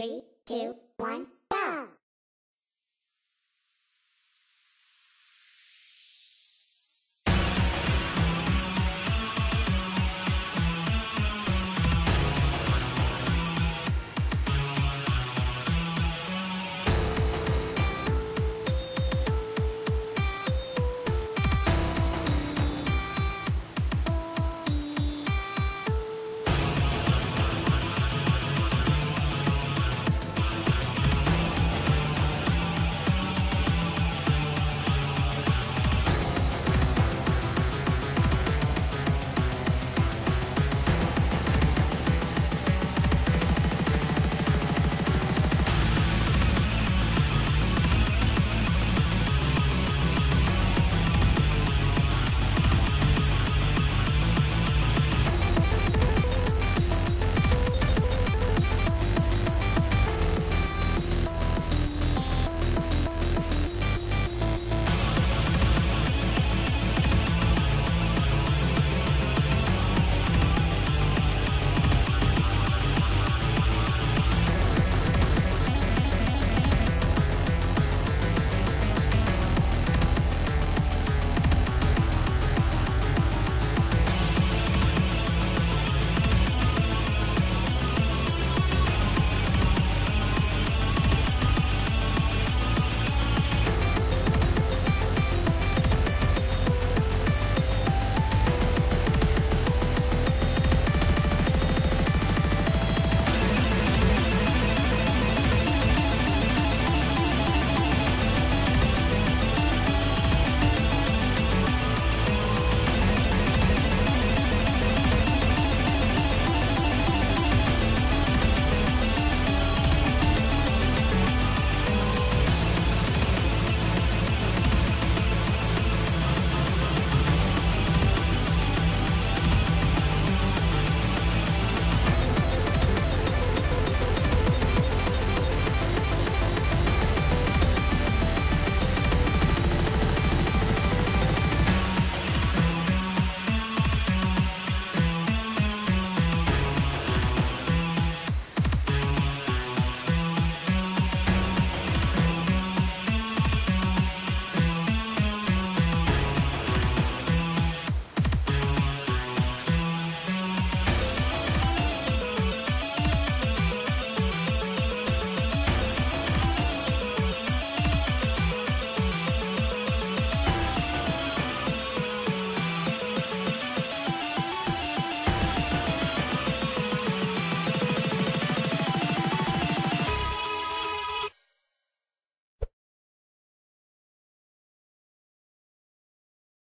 Three, two,